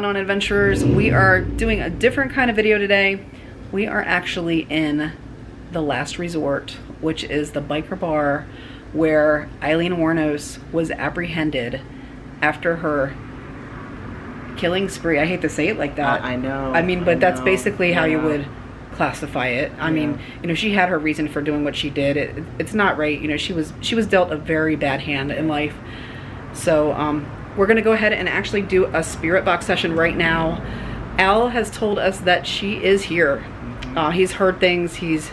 going on adventurers? We are doing a different kind of video today. We are actually in the last resort, which is the biker bar where Aileen Wuornos was apprehended after her killing spree. I hate to say it like that. I, I know. I mean, but I that's know. basically how you would classify it. I Yeah. mean, you know, she had her reason for doing what she did. It, it's not right. You know, she was she was dealt a very bad hand in life. So um, we're gonna go ahead and actually do a spirit box session right now. Al has told us that she is here. Uh, he's heard things. He's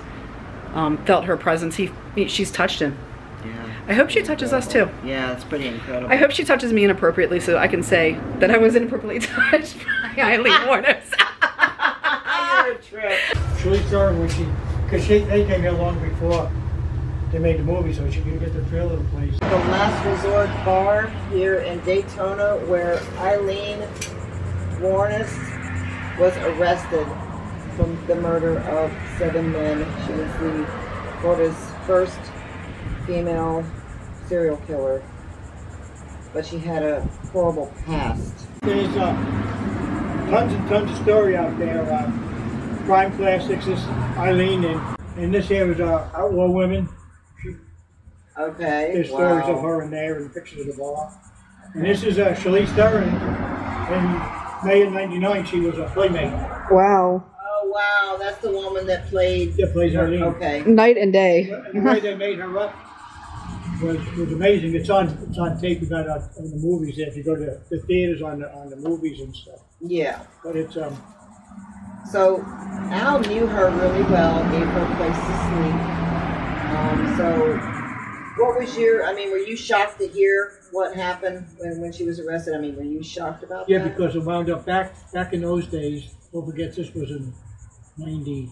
um, felt her presence. He she's touched him. Yeah. I hope she touches us too. Yeah, it's pretty incredible. I hope she touches me inappropriately so I can say that I was inappropriately touched by Aileen Wuornos. You're a trip. Julie Thorne, when she, because she, they came here long before they made the movie, so she could get the feel of the place. The Last Resort Bar here in Daytona where Aileen Wuornos was arrested from the murder of seven men. She was the Florida's first female serial killer. But she had a horrible past. There's uh, tons and tons of story out there. Uh, crime classics, this Aileen, and, and this here was uh, Outlaw Women. Okay. There's wow. stories of her in there and pictures of the bar. And this is uh, Charlize Theron. In May of 99, she was a playmate. wow. Oh wow, that's the woman that played. That plays Aileen. Okay. Night and day. And the way they made her up was, was amazing. It's on it's on tape. We got on, on the movies. If you go to the theaters on the on the movies and stuff. Yeah. But it's um So Al knew her really well, gave her a place to sleep. Um, so what was your? I mean, were you shocked to hear what happened when, when she was arrested? I mean, were you shocked about yeah that? Yeah, because it wound up back back in those days. Don't forget this was in 91,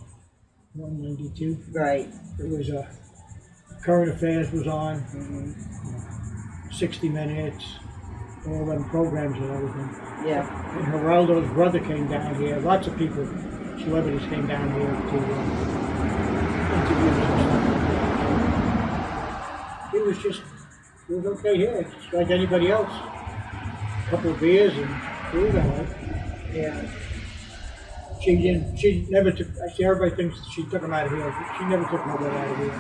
92. right. It was uh, current affairs was on, hmm 60 Minutes, all them programs and everything. Yeah. And Geraldo's brother came down here. Lots of people, celebrities came down here to uh, interview us and stuff. It was just, it was okay here, just like anybody else. A couple of beers and food. Yeah. She didn't, she never took, actually everybody thinks she took him out of here. She never took nobody out of here.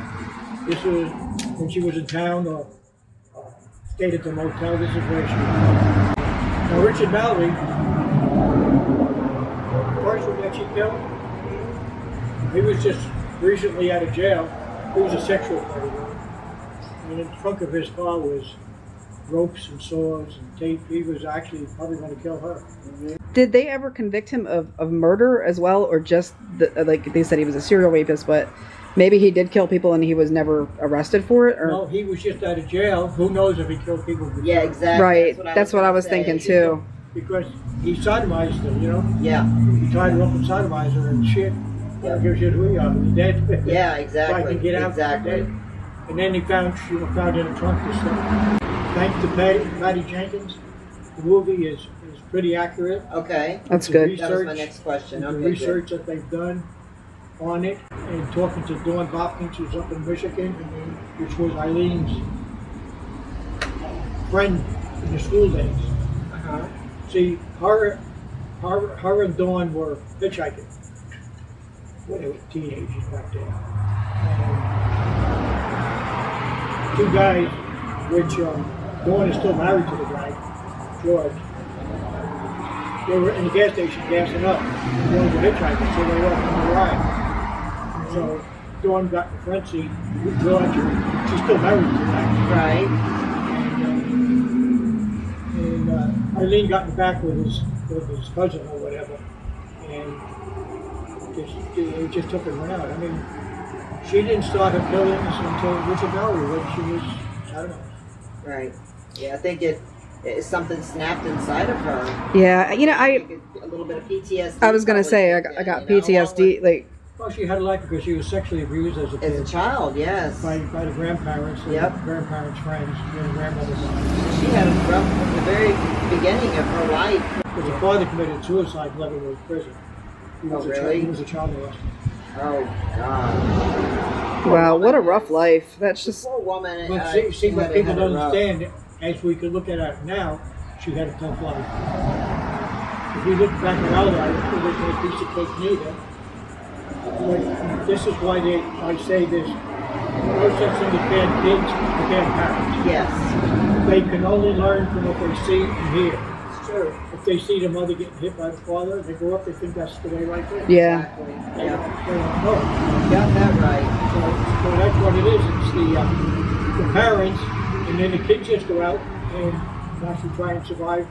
This was, when she was in town or uh, stayed at the motel, this is where she was. Now Richard Mallory, the first one that she killed, he was just recently out of jail. He was a sexual predator. And in the trunk of his car was ropes and saws and tape. He was actually probably going to kill her. Did they ever convict him of, of murder as well, or just the, like they said he was a serial rapist, but maybe he did kill people and he was never arrested for it? Or No, he was just out of jail. Who knows if he killed people before? Yeah. Exactly. right, That's that's what I was thinking too. Because he sodomized her, you know? Yeah. He tied her up and sodomized her and shit. I don't give a shit who you are. He's dead. Yeah. So I Exactly. can get out. Exactly. And then he found, she was found in a trunk and stuff. Thanks to Patty, Patty Jenkins, the movie is, is pretty accurate. Okay. That's The good. That was my next question. The Okay. good. research that they've done on it and talking to Dawn Botkins, who's up in Michigan, which was Aileen's friend in the school days. Uh-huh. See, her, her, her and Dawn were hitchhiking when they were teenagers back then. And two guys, which um, Dawn is still married to the guy, George. They were in the gas station gassing up. Was a hitchhiker, so they were on the ride. So Dawn got in the front seat with George. She's still married to the guy. Right. And uh, Aileen got in the back with his with his cousin or whatever, and just they just took and went out. I mean, she didn't start her killings until Richard Mallory when she was I don't know. Right. Yeah. I think it. it something snapped inside of her. Yeah, you know, I Think it- a little bit of PTSD. I was gonna say I got, I got you know, PTSD. Like, Well, she had a life because she was sexually abused as a As a child, yes. by, by the grandparents, and Yep. grandparents' friends, and grandmother died. She had a rough from the very beginning of her life. Because the father committed suicide living in prison. He Oh, was a really? child, he was a child molester. Oh God. wow, what a rough life. That's just Poor woman. But uh, see, see she what people don't it rough. understand, as we could look at it now, she had a tough life. if you look back at our life, it was no piece of cake neither. But this is why they, I say this, no such thing as bad kids or bad parents. Yes. They can only learn from what they see and hear. It's. If they see the mother getting hit by the father, they grow up, they think that's the way right there. Yeah. Exactly. They Yep. don't, they don't know. Got that right. So, so that's what it is. It's the, uh, the parents, and then the kids just go out and actually try and survive.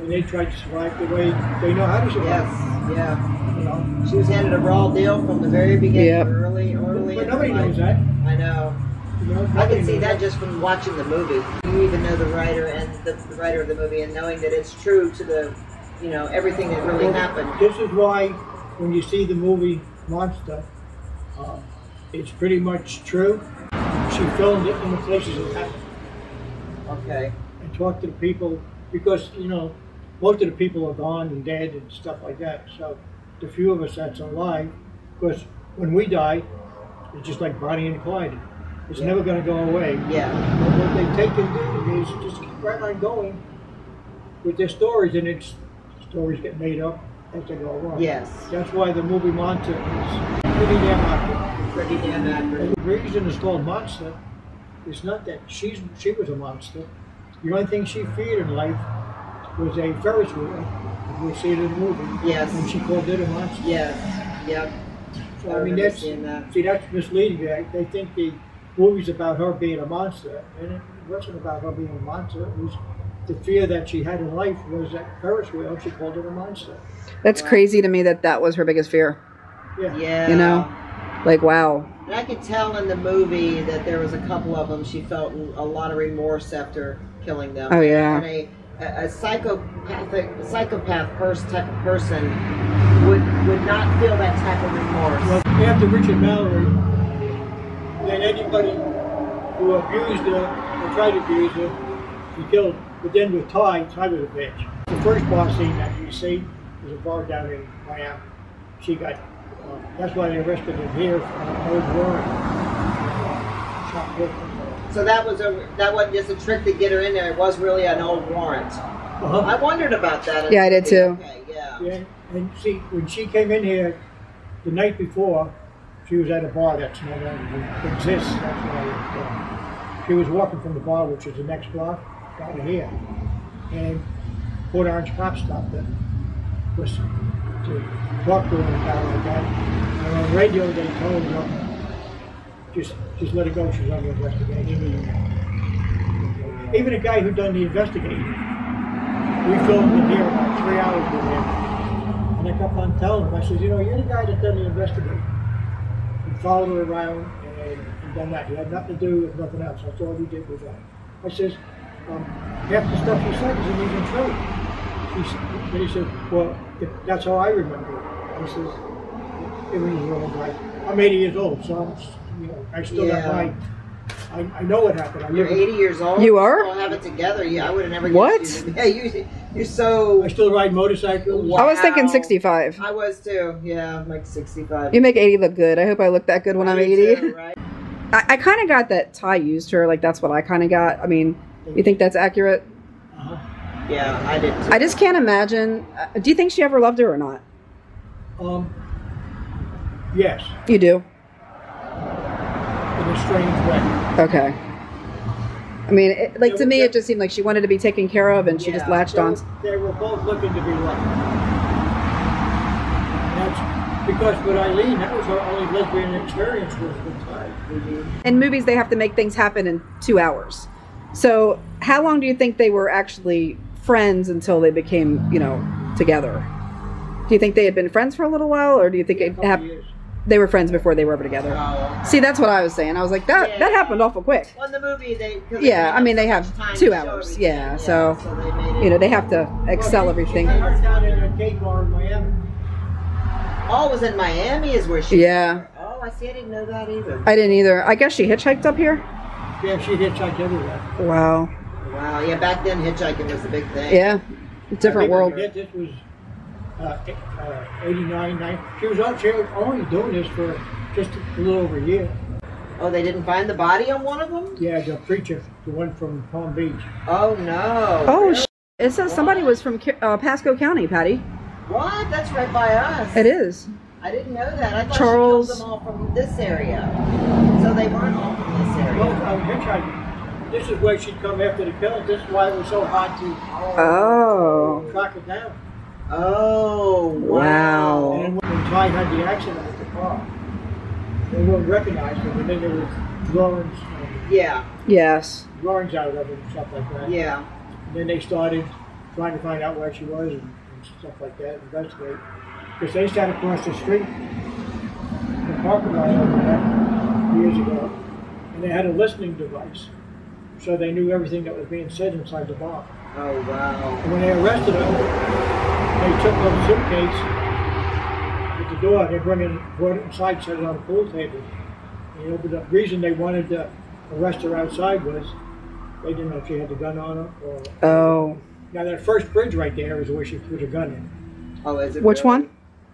And they try to survive the way they know how to survive. Yes. Yeah. You know? She was handed a raw deal from the very beginning. Yep. Early, early. But nobody knows that. I know. I can see that just from watching the movie. You even know the writer and the, the writer of the movie, and knowing that it's true to the, you know, everything that really Well, happened. This is why when you see the movie Monster, uh, it's pretty much true. She filmed it in the places it happened Okay. and talked to the people because, you know, most of the people are gone and dead and stuff like that. So the few of us that's alive, because when we die, it's just like Bonnie and Clyde. It's Yeah. never going to go away. Yeah. But what they take and do is just keep right on going with their stories, and it's stories get made up as they go along. Yes. That's why the movie Monster is pretty damn accurate. Pretty damn accurate. The reason it's called Monster is not that she's she was a monster. The only thing she feared in life was a Ferris wheel. We'll see it in the movie. Yes. And she called it a monster. Yes. Yep. So, I I mean, that's that. see, that's misleading. They, they think the movie's about her being a monster, and it wasn't about her being a monster. It was the fear that she had in life was that Ferris wheel. She called it a monster. That's crazy to me that that was her biggest fear. Yeah. Yeah. You know? Like, wow. And I could tell in the movie that there was a couple of them she felt a lot of remorse after killing them. Oh, yeah. And a, a, a psychopathic, psychopath pers- type of person would would not feel that type of remorse. Well, after Richard Mallory, then anybody who abused her or tried to abuse her, he killed. But then with Ty, Ty was a bitch. The first bar scene that you see was a bar down in Miami. She got, uh, that's why they arrested her here for an old warrant. Uh. So that was a that wasn't just a trick to get her in there. It was really an old warrant. I Uh-huh. wondered about that. Yeah, I did too. Okay, yeah. Yeah, and see, when she came in here the night before, she was at a bar that's no longer exists. That's why uh, she was walking from the bar, which is the next block down here, and Port Orange cops stopped her was to talk to her down like that. And on the radio, they told her just just let her go. She's under investigation. Even a guy who done the investigating, we filmed in here about three hours with him. And I kept on telling him, I said, you know, you're the guy that done the investigating. Followed her around and, and done that. He had nothing to do with nothing else. That's all he did was that. I says, um, half the stuff you said isn't even true. He, s- and he said, well, if that's how I remember it. I says, it was wrong. Like, I'm 80 years old, so I'm, you know, I still Yeah. got my, I, I know what happened. I You're live, 80 years old. You are? Don't have it together. Yeah, I would have never. What? you- Yeah, you you're so. I still ride motorcycles. Wow. I was thinking 65. I was too. Yeah, I'm like 65. You make 80 look good. I hope I look that good when I'm 80. too, right? I, I kind of got that Ty used her. Like, that's what I kind of got. I mean, you think that's accurate? Uh-huh. Yeah, I did. Too. I just can't imagine. Uh, do you think she ever loved her or not? Um, yes, You do? In a strange way. Okay. I mean, it, like to me, it just seemed like she wanted to be taken care of, and she just latched They on. they were both looking to be loved. That's because with Aileen, that was her only lesbian experience was with Ty. In movies, they have to make things happen in two hours. So, how long do you think they were actually friends until they became, you know, together? Do you think they had been friends for a little while, or do you think A it couple hap- years. They were friends before they were ever together? Oh. See, that's what I was saying. I was like, that that happened awful quick. Well, in the movie, they. Yeah, I mean, they have two hours, everything. yeah, so, it. You know, they have to excel Well, everything. She down in a gay bar in Miami. Oh, was in Miami, is where she. Yeah, Oh, I see. I didn't know that either. I didn't either. I guess she hitchhiked up here. Yeah, she hitchhiked everywhere. Wow. Wow. Yeah, back then hitchhiking was the big thing. Yeah, different world. was 89, 90. She was, on, she was only doing this for just a little over a year. Oh, they didn't find the body on one of them. Yeah, the preacher, the one from Palm Beach. Oh no. Oh, Really? It says somebody was from uh, Pasco County, Patty. What? That's right by us. It is. I didn't know that. I thought Charles- she killed them all from this area. So they weren't all from this Well, area. um, hitchhiking. This is where she'd come after the killing. This is why it was so hard to Oh. track it down. Oh, Wow. And then when Ty had the accident with the car, they weren't recognized him, and then there was drawings, uh, Yeah, Yes. drawings out of it and stuff like that. yeah. And then they started trying to find out where she was and, and stuff like that, investigate. Because they sat across the street, in the parking lot over there, years ago, and they had a listening device. So they knew everything that was being said inside the bar. Oh, wow. And when they arrested him, they took the suitcase at the door, they bring it, brought it inside, set it on a pool table. And he opened up, reason they wanted to arrest her outside was, they didn't know if she had the gun on her or. Oh. Now that first bridge right there is where she put her gun in. Oh, is it Which really? one?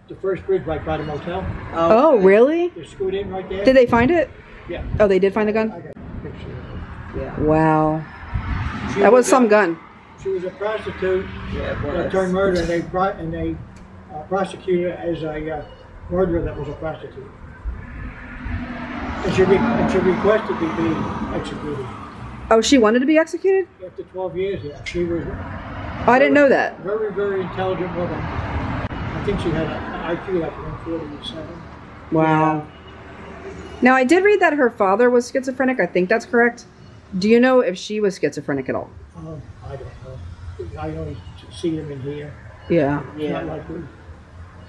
The first bridge right by the motel, oh, oh, okay. really? they screwed in right there. Did they find it? Yeah. Oh, they did find the I gun? got a picture of Yeah. Wow. She That was a- some gun. She was a prostitute Yeah, it that was. turned murder, and they brought and they uh, prosecuted her as a uh, murderer that was a prostitute. And she, re- and she requested to be executed Oh, she wanted to be executed? after 12 years. Yeah, she was Oh, I didn't know that. very, very intelligent woman. I think she had an IQ like 147. Wow. Now, I did read that her father was schizophrenic. I think that's correct. Do you know if she was schizophrenic at all? Um, I don't know. I only see him in here. Yeah. Yeah. not like we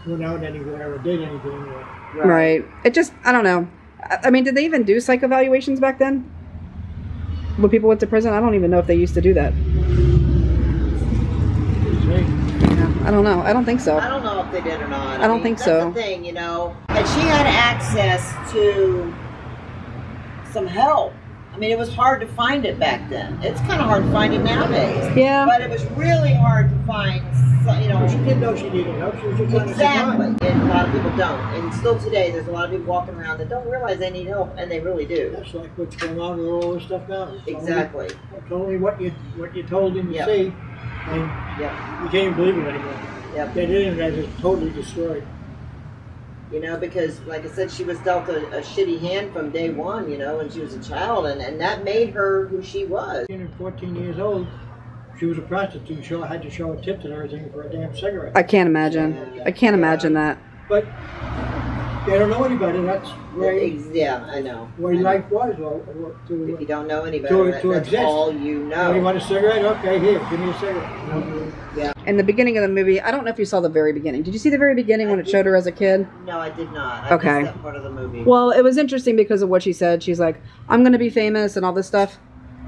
went out anywhere or did anything. Or, Right. It just, I don't know. I, I mean, did they even do psych evaluations back then? When people went to prison? I don't even know if they used to do that. Yeah. I don't know. I don't think so. I don't know if they did or not. I don't think that's so. the thing, you know. And she had access to some help. I mean, it was hard to find it back then. It's kind of hard to find it nowadays. Yeah. But it was really hard to find, so- you Well, she didn't know she needed help. She was just Exactly. And a lot of people don't. And still today, there's a lot of people walking around that don't realize they need help, and they really do. That's like what's going on with all this stuff now. It's only- Exactly. It's only what you what you told them to Yep. see, and Yep. you can't even believe it anymore. Yep. That internet is totally destroyed. You know, because like I said, she was dealt a, a shitty hand from day one, you know, when she was a child, and, and that made her who she was. 13 and 14 years old, she was a prostitute. She had to show a tip and everything for a damn cigarette. I can't imagine. I can't imagine that. But they don't know anybody. That's where, Ex- Yeah, I know. where life was. Or, or If you don't know any To- better, that, to that's exist. all you oh, you know. want a cigarette? Okay, here, give me a cigarette. You know, In the beginning of the movie, I don't know if you saw the very beginning. Did you see the very beginning when it showed her as a kid? No, I did not. I Okay. missed that part of the movie. Well, it was interesting because of what she said. She's like, I'm going to be famous and all this stuff.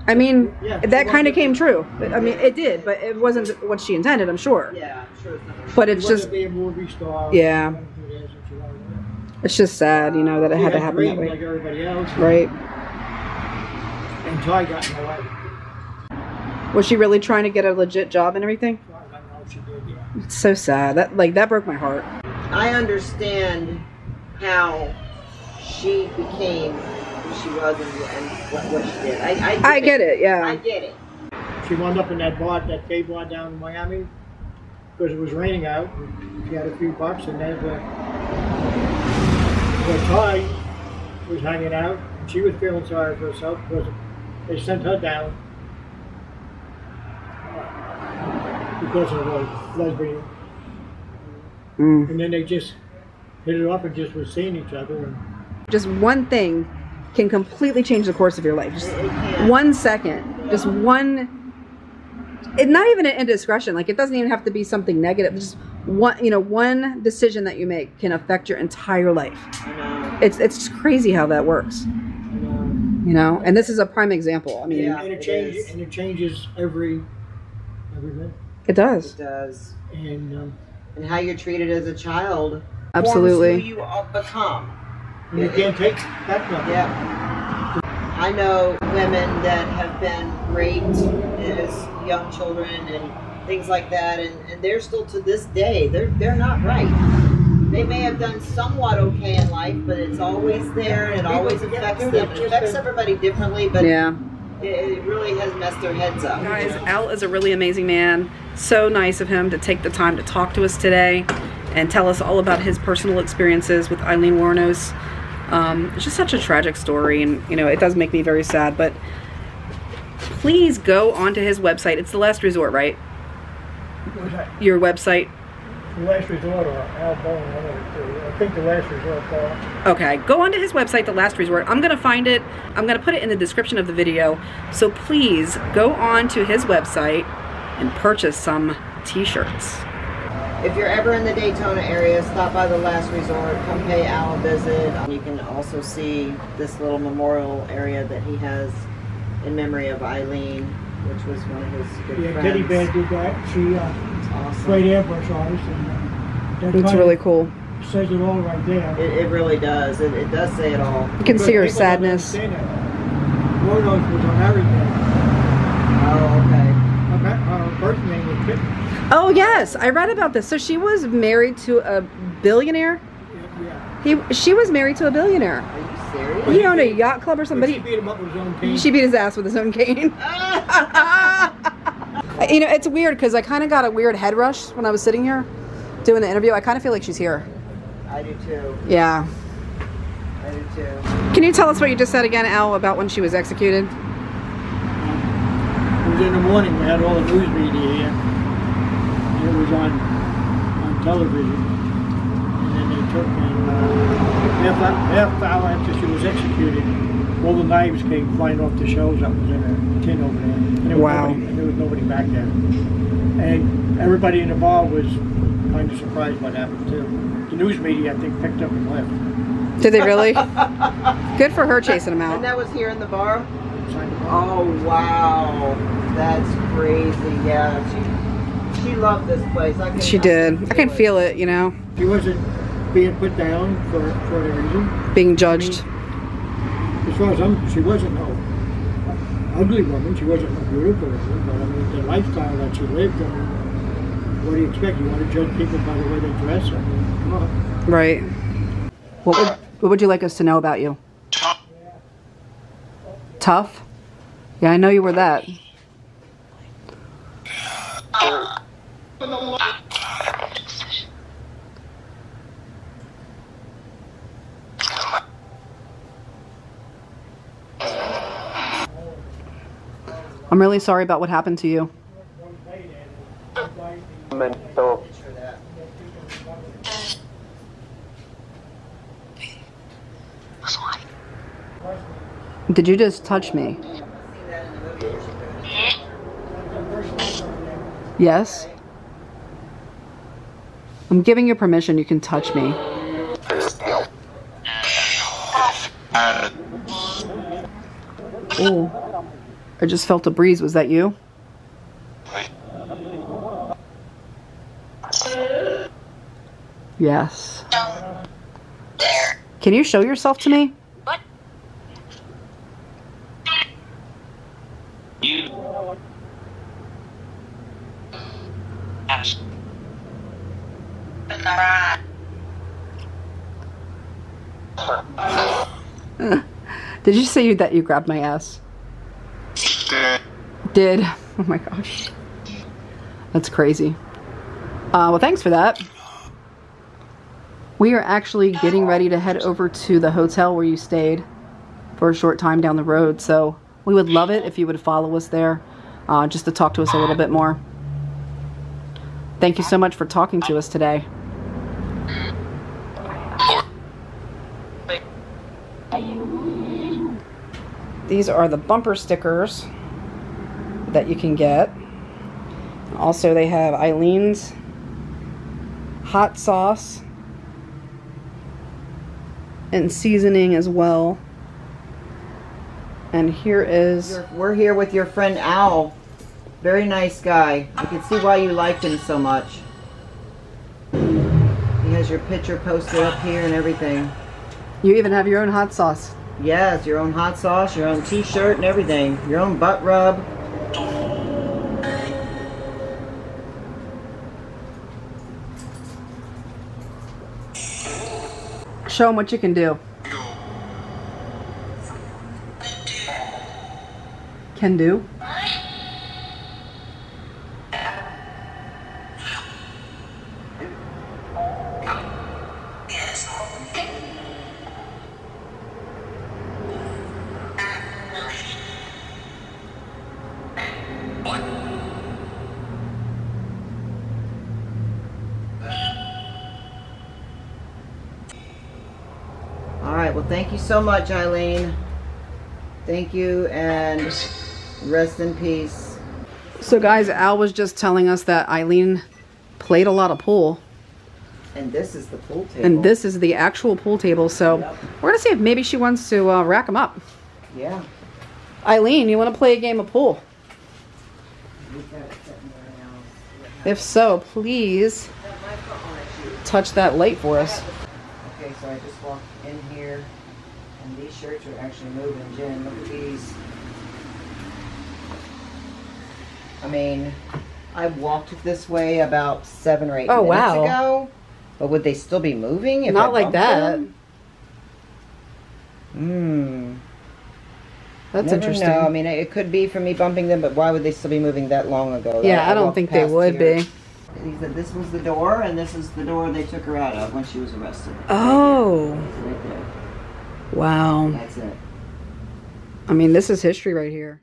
I mean, Yeah, that she kind of came true. I mean, it did, but it wasn't what she intended, I'm sure. yeah, I'm sure it's not. But it's wanted just, to be a movie star. Yeah. She wanted to do this and she wanted that. It's just sad, you know, that it She had to happen that way. Like everybody else. Right. And Ty got in the way. Was she really trying to get a legit job and everything? I don't know if she did, yeah. It's so sad. That like that broke my heart. I understand how she became who she was and, and what, what she did. I, I, I get it, I yeah. I get it. She wound up in that bar, that gay bar down in Miami, because it was raining out. She had a few bucks, and then the, the Ty was hanging out, and she was feeling sorry for herself because they sent her down because of a lesbian, Mm. and then they just hit it off and just were seeing each other. And Just one thing can completely change the course of your life. Just one second, just one. It's not even an indiscretion. Like it doesn't even have to be something negative. Just one, you know, one decision that you make can affect your entire life. I know. It's it's crazy how that works. and, You know, and this is a prime example. I mean, Yeah. and it it changes, is. and it changes every every minute. it does It does. And um, And how you're treated as a child. forms absolutely. Who you all become. you can't take that nothing. Yeah. I know women that have been raped as young children and things like that, and, and they're still to this day, they're, they're not right. They may have done somewhat okay in life, but it's always there and it People always affects them. It affects everybody differently, but Yeah, it, it really has messed their heads up. Guys, Al is a really amazing man. So nice of him to take the time to talk to us today and tell us all about his personal experiences with Aileen Wuornos. Um, it's just such a tragic story, and you know, it does make me very sad. But please go onto his website. It's the last resort, right? What that? Your website. The last resort or Al Bowen, one of the two. I think the last resort, Paul. Okay, go onto his website, The Last Resort. I'm gonna find it. I'm gonna put it in the description of the video. So please go on to his website and purchase some t-shirts. If you're ever in the Daytona area, stop by the Last Resort. Come pay Al a visit. Um, You can also see this little memorial area that he has in memory of Aileen, which was one of his good Yeah, friends. Teddy Bear did that. She, uh, It's awesome. great airbrush artist, and uh, that It's really cool. says it all right there. It, it really does. It, it does say it all. You can see her Because people don't sadness. understand that. Was a married man. Oh, okay. Her, ma- her birth name was Pitt. Oh yes, I read about this. So she was married to a billionaire. Yeah. He, she was married to a billionaire. Are you serious? He owned a yacht club or But she somebody. beat him up with his own cane. She beat his ass with his own cane. you know, it's weird because I kind of got a weird head rush when I was sitting here doing the interview. I kind of feel like she's here. I do too. Yeah. I do too. Can you tell us what you just said again, Al, about when she was executed? It was in the morning. We had all the news media here, and it was on on television. And then they took and uh, half, hou- half hour after she was executed, all the knives came flying off the shelves that was in a tin over there. And there was Wow. Nobody, and there was nobody back there. And everybody in the bar was kind of surprised what happened too. The news media, I think, picked up and left. Did they really? Good for her chasing him out. And that was here in the bar? Inside the bar. Oh, wow. That's crazy. Yeah. She, she loved this place. I can, She did. I can feel it, you know, She wasn't being put down for for any reason. being judged. As far as I'm, she wasn't no ugly woman. She wasn't no beautiful woman. But I mean, the lifestyle that she lived. I mean, what do you expect? You want to judge people by the way they dress? I mean, come on. Right. What would what would you like us to know about you? Tough? Yeah, I know you were that. Uh, I'm really sorry about what happened to you. Did you just touch me? Yes. I'm giving you permission. You can touch me. Ooh. I just felt a breeze. Was that you? Yes. Can you show yourself to me? Did you say you, that you grabbed my ass? Did. Oh my gosh. That's crazy. Uh, well, thanks for that. We are actually getting ready to head over to the hotel where you stayed for a short time down the road. So we would love it if you would follow us there uh, just to talk to us a little bit more. Thank you so much for talking to us today. These are the bumper stickers that you can get. Also, they have Aileen's hot sauce and seasoning as well. And here is We're here with your friend Al. Very nice guy. I can see why you liked him so much. He has your picture posted up here and everything. you even have your own hot sauce. Yes, your own hot sauce, your own t-shirt and everything. Your own butt rub. Show them what you can do. can do. All right. Well, thank you so much, Aileen. Thank you, and rest in peace. So, guys, Al was just telling us that Aileen played a lot of pool, And this is the pool table. and this is the actual pool table. So, Yep. we're gonna see if maybe she wants to uh, rack them up. Yeah. Aileen, you want to play a game of pool? We've got it sitting there now. If so, please Got my phone on it, shoot. touch that light for us. Okay, so I just walked in here, and these shirts are actually moving. Jen, look at these. I mean, I walked this way about seven or eight Oh, minutes wow. ago. But would they still be moving? If Not I like that. Hmm. That's Never interesting. Know. I mean, it could be from me bumping them, but why would they still be moving that long ago? yeah, I don't think they would here. be. He said this was the door, and this is the door they took her out of when she was arrested. Oh, Right there. Wow. That's it. I mean, this is history right here.